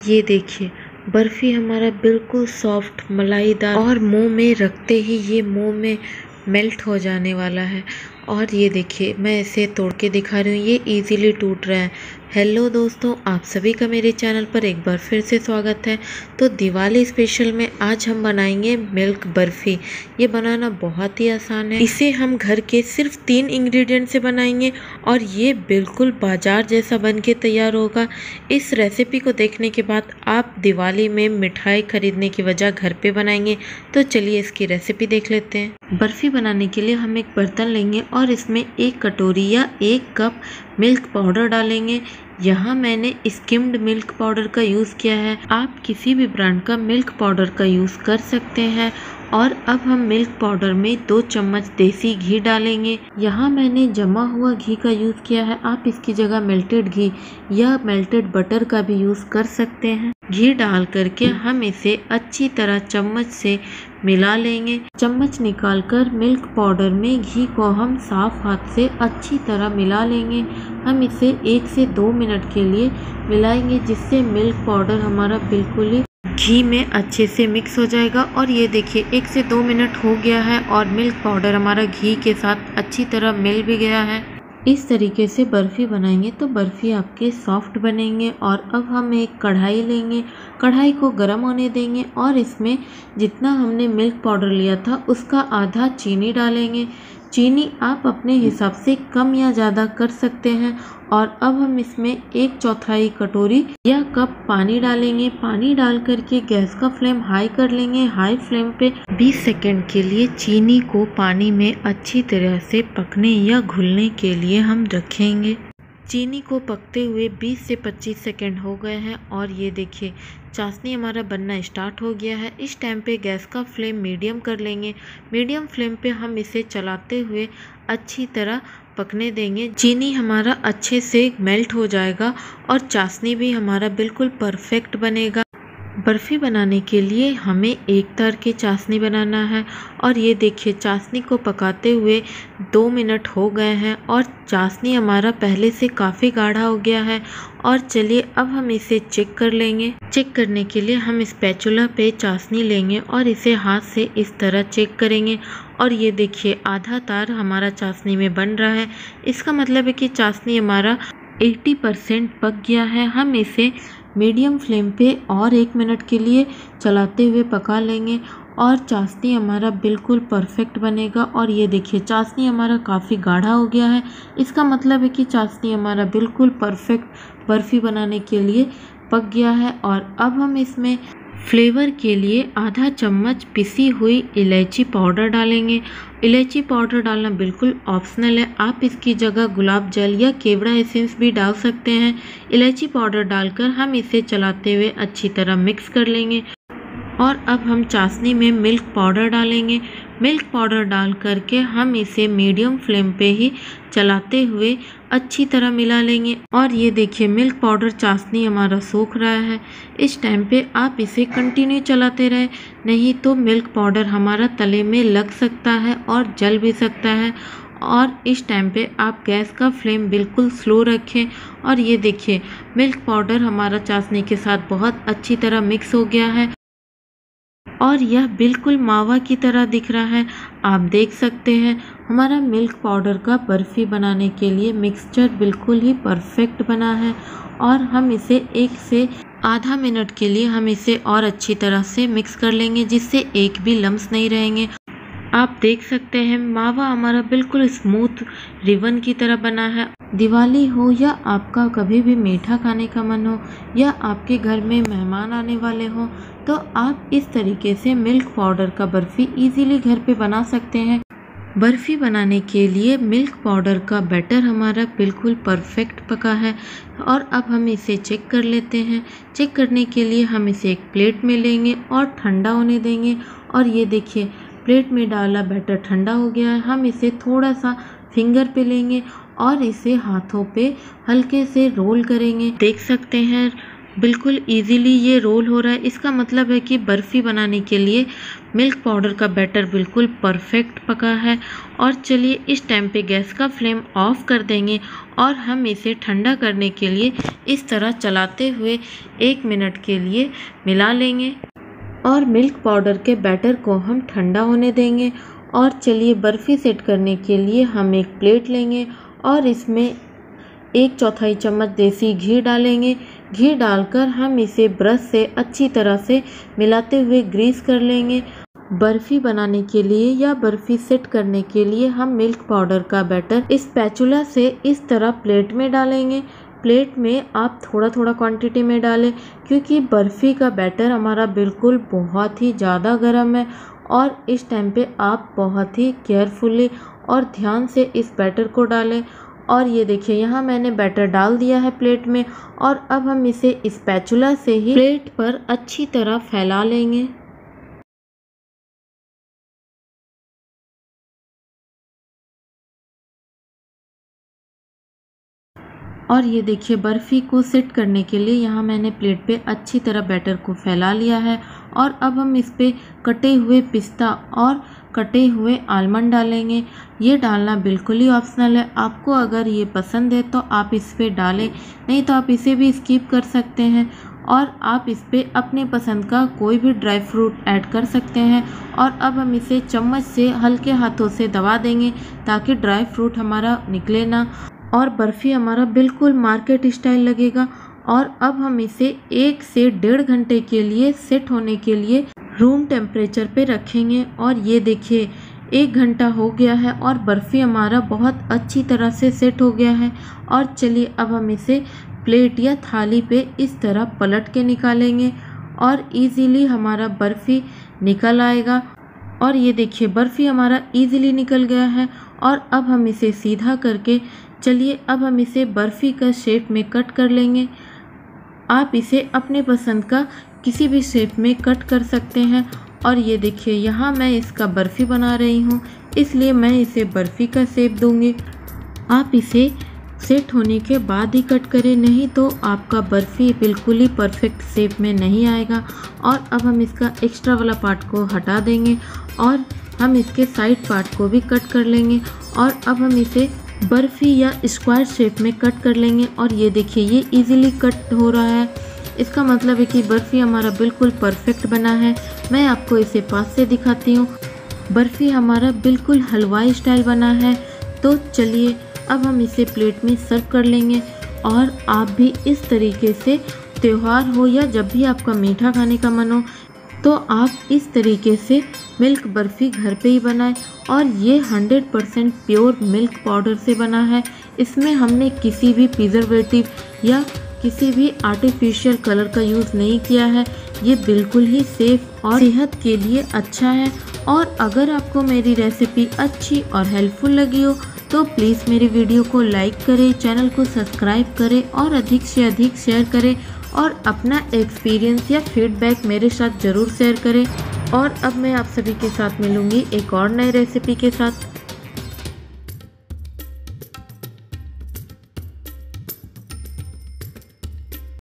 ये देखिए, बर्फ़ी हमारा बिल्कुल सॉफ्ट, मलाईदार और मुँह में रखते ही ये मुँह में मेल्ट हो जाने वाला है। और ये देखिए, मैं इसे तोड़ के दिखा रही हूँ, ये इजीली टूट रहा है। हेलो दोस्तों, आप सभी का मेरे चैनल पर एक बार फिर से स्वागत है। तो दिवाली स्पेशल में आज हम बनाएँगे मिल्क बर्फ़ी। ये बनाना बहुत ही आसान है। इसे हम घर के सिर्फ़ तीन इंग्रेडिएंट से बनाएँगे और ये बिल्कुल बाज़ार जैसा बन के तैयार होगा। इस रेसिपी को देखने के बाद आप दिवाली में मिठाई खरीदने की वजह घर पे बनाएँगे। तो चलिए इसकी रेसिपी देख लेते हैं। बर्फ़ी बनाने के लिए हम एक बर्तन लेंगे और इसमें एक कटोरी या एक कप मिल्क पाउडर डालेंगे। यहाँ मैंने स्किम्ड मिल्क पाउडर का यूज़ किया है। आप किसी भी ब्रांड का मिल्क पाउडर का यूज़ कर सकते हैं। और अब हम मिल्क पाउडर में दो चम्मच देसी घी डालेंगे। यहाँ मैंने जमा हुआ घी का यूज़ किया है। आप इसकी जगह मेल्टेड घी या मेल्टेड बटर का भी यूज़ कर सकते हैं। घी डाल करके हम इसे अच्छी तरह चम्मच से मिला लेंगे। चम्मच निकालकर मिल्क पाउडर में घी को हम साफ़ हाथ से अच्छी तरह मिला लेंगे। हम इसे एक से दो मिनट के लिए मिलाएँगे, जिससे मिल्क पाउडर हमारा बिल्कुल ही घी में अच्छे से मिक्स हो जाएगा और ये देखिए, एक से दो मिनट हो गया है और मिल्क पाउडर हमारा घी के साथ अच्छी तरह मिल भी गया है। इस तरीके से बर्फ़ी बनाएँगे तो बर्फ़ी आपके सॉफ्ट बनेंगे और अब हम एक कढ़ाई लेंगे। कढ़ाई को गर्म होने देंगे और इसमें जितना हमने मिल्क पाउडर लिया था, उसका आधा चीनी डालेंगे। चीनी आप अपने हिसाब से कम या ज़्यादा कर सकते हैं। और अब हम इसमें एक चौथाई कटोरी या कप पानी डालेंगे। पानी डाल करके गैस का फ्लेम हाई कर लेंगे। हाई फ्लेम पे 20 सेकेंड के लिए चीनी को पानी में अच्छी तरह से पकने या घुलने के लिए हम रखेंगे। चीनी को पकते हुए 20 से 25 सेकंड हो गए हैं और ये देखिए, चाशनी हमारा बनना स्टार्ट हो गया है। इस टाइम पे गैस का फ्लेम मीडियम कर लेंगे। मीडियम फ्लेम पे हम इसे चलाते हुए अच्छी तरह पकने देंगे। चीनी हमारा अच्छे से मेल्ट हो जाएगा और चाशनी भी हमारा बिल्कुल परफेक्ट बनेगा। बर्फ़ी बनाने के लिए हमें एक तार की चाशनी बनाना है। और ये देखिए, चाशनी को पकाते हुए दो मिनट हो गए हैं और चाशनी हमारा पहले से काफ़ी गाढ़ा हो गया है। और चलिए, अब हम इसे चेक कर लेंगे। चेक करने के लिए हम इस पैचुला पे चाशनी लेंगे और इसे हाथ से इस तरह चेक करेंगे। और ये देखिए, आधा तार हमारा चाशनी में बन रहा है। इसका मतलब है कि चाशनी हमारा 80 परसेंट पक गया है। हम इसे मीडियम फ्लेम पे और एक मिनट के लिए चलाते हुए पका लेंगे। और चाशनी हमारा बिल्कुल परफेक्ट बनेगा। और ये देखिए, चाशनी हमारा काफ़ी गाढ़ा हो गया है। इसका मतलब है कि चाशनी हमारा बिल्कुल परफेक्ट बर्फ़ी बनाने के लिए पक गया है। और अब हम इसमें फ्लेवर के लिए आधा चम्मच पिसी हुई इलायची पाउडर डालेंगे। इलायची पाउडर डालना बिल्कुल ऑप्शनल है। आप इसकी जगह गुलाब जल या केवड़ा एसेंस भी डाल सकते हैं। इलायची पाउडर डालकर हम इसे चलाते हुए अच्छी तरह मिक्स कर लेंगे। और अब हम चाशनी में मिल्क पाउडर डालेंगे। मिल्क पाउडर डाल करके हम इसे मीडियम फ्लेम पे ही चलाते हुए अच्छी तरह मिला लेंगे। और ये देखिए, मिल्क पाउडर चाशनी हमारा सूख रहा है। इस टाइम पे आप इसे कंटिन्यू चलाते रहे, नहीं तो मिल्क पाउडर हमारा तले में लग सकता है और जल भी सकता है। और इस टाइम पे आप गैस का फ्लेम बिल्कुल स्लो रखें। और ये देखिए, मिल्क पाउडर हमारा चाशनी के साथ बहुत अच्छी तरह मिक्स हो गया है। और यह बिल्कुल मावा की तरह दिख रहा है। आप देख सकते हैं, हमारा मिल्क पाउडर का बर्फ़ी बनाने के लिए मिक्सचर बिल्कुल ही परफेक्ट बना है और हम इसे एक से आधा मिनट के लिए हम इसे और अच्छी तरह से मिक्स कर लेंगे, जिससे एक भी लम्स नहीं रहेंगे। आप देख सकते हैं, मावा हमारा बिल्कुल स्मूथ रिबन की तरह बना है। दिवाली हो या आपका कभी भी मीठा खाने का मन हो या आपके घर में मेहमान आने वाले हों तो आप इस तरीके से मिल्क पाउडर का बर्फ़ी इजीली घर पे बना सकते हैं। बर्फ़ी बनाने के लिए मिल्क पाउडर का बैटर हमारा बिल्कुल परफेक्ट पका है और अब हम इसे चेक कर लेते हैं। चेक करने के लिए हम इसे एक प्लेट में लेंगे और ठंडा होने देंगे। और ये देखिए प्लेट में डाला, बैटर ठंडा हो गया है। हम इसे थोड़ा सा फिंगर पे लेंगे और इसे हाथों पे हल्के से रोल करेंगे। देख सकते हैं, बिल्कुल इजीली ये रोल हो रहा है। इसका मतलब है कि बर्फ़ी बनाने के लिए मिल्क पाउडर का बैटर बिल्कुल परफेक्ट पका है। और चलिए इस टाइम पे गैस का फ्लेम ऑफ़ कर देंगे और हम इसे ठंडा करने के लिए इस तरह चलाते हुए एक मिनट के लिए मिला लेंगे। और मिल्क पाउडर के बैटर को हम ठंडा होने देंगे और चलिए बर्फ़ी सेट करने के लिए हम एक प्लेट लेंगे और इसमें एक चौथाई चम्मच देसी घी डालेंगे। घी डालकर हम इसे ब्रश से अच्छी तरह से मिलाते हुए ग्रीस कर लेंगे। बर्फ़ी बनाने के लिए या बर्फ़ी सेट करने के लिए हम मिल्क पाउडर का बैटर इस पैचुला से इस तरह प्लेट में डालेंगे। प्लेट में आप थोड़ा थोड़ा क्वांटिटी में डालें, क्योंकि बर्फ़ी का बैटर हमारा बिल्कुल बहुत ही ज़्यादा गर्म है और इस टाइम पे आप बहुत ही केयरफुली और ध्यान से इस बैटर को डालें। और ये देखिए, यहाँ मैंने बैटर डाल दिया है प्लेट में और अब हम इसे स्पैचुला से ही प्लेट पर अच्छी तरह फैला लेंगे। और ये देखिए, बर्फ़ी को सेट करने के लिए यहाँ मैंने प्लेट पे अच्छी तरह बैटर को फैला लिया है और अब हम इस पर कटे हुए पिस्ता और कटे हुए आलमंड डालेंगे। ये डालना बिल्कुल ही ऑप्शनल है। आपको अगर ये पसंद है तो आप इस पर डालें, नहीं तो आप इसे भी स्किप कर सकते हैं और आप इस पर अपने पसंद का कोई भी ड्राई फ्रूट ऐड कर सकते हैं। और अब हम इसे चम्मच से हल्के हाथों से दबा देंगे ताकि ड्राई फ्रूट हमारा निकले ना। और बर्फ़ी हमारा बिल्कुल मार्केट स्टाइल लगेगा। और अब हम इसे एक से डेढ़ घंटे के लिए सेट होने के लिए रूम टेम्परेचर पे रखेंगे। और ये देखिए, एक घंटा हो गया है और बर्फ़ी हमारा बहुत अच्छी तरह से सेट हो गया है। और चलिए, अब हम इसे प्लेट या थाली पे इस तरह पलट के निकालेंगे और इजीली हमारा बर्फ़ी निकल आएगा। और ये देखिए, बर्फ़ी हमारा इजीली निकल गया है और अब हम इसे सीधा करके, चलिए अब हम इसे बर्फ़ी का शेप में कट कर लेंगे। आप इसे अपने पसंद का किसी भी शेप में कट कर सकते हैं। और ये देखिए, यहाँ मैं इसका बर्फ़ी बना रही हूँ, इसलिए मैं इसे बर्फ़ी का शेप दूँगी। आप इसे सेट होने के बाद ही कट करें, नहीं तो आपका बर्फ़ी बिल्कुल ही परफेक्ट शेप में नहीं आएगा। और अब हम इसका एक्स्ट्रा वाला पार्ट को हटा देंगे और हम इसके साइड पार्ट को भी कट कर लेंगे और अब हम इसे बर्फ़ी या स्क्वायर शेप में कट कर लेंगे और ये देखिए, ये इजीली कट हो रहा है। इसका मतलब है कि बर्फ़ी हमारा बिल्कुल परफेक्ट बना है। मैं आपको इसे पास से दिखाती हूँ। बर्फ़ी हमारा बिल्कुल हलवाई स्टाइल बना है। तो चलिए, अब हम इसे प्लेट में सर्व कर लेंगे और आप भी इस तरीके से त्यौहार हो या जब भी आपका मीठा खाने का मन हो तो आप इस तरीके से मिल्क बर्फ़ी घर पे ही बनाएँ और ये 100 परसेंट प्योर मिल्क पाउडर से बना है। इसमें हमने किसी भी प्रिजर्वेटिव या किसी भी आर्टिफिशियल कलर का यूज़ नहीं किया है। ये बिल्कुल ही सेफ़ और सेहत के लिए अच्छा है। और अगर आपको मेरी रेसिपी अच्छी और हेल्पफुल लगी हो तो प्लीज़ मेरी वीडियो को लाइक करें चैनल को सब्सक्राइब करें और अधिक से अधिक शेयर करें और अपना एक्सपीरियंस या फीडबैक मेरे साथ ज़रूर शेयर करें। और अब मैं आप सभी के साथ मिलूँगी एक और नए रेसिपी के साथ।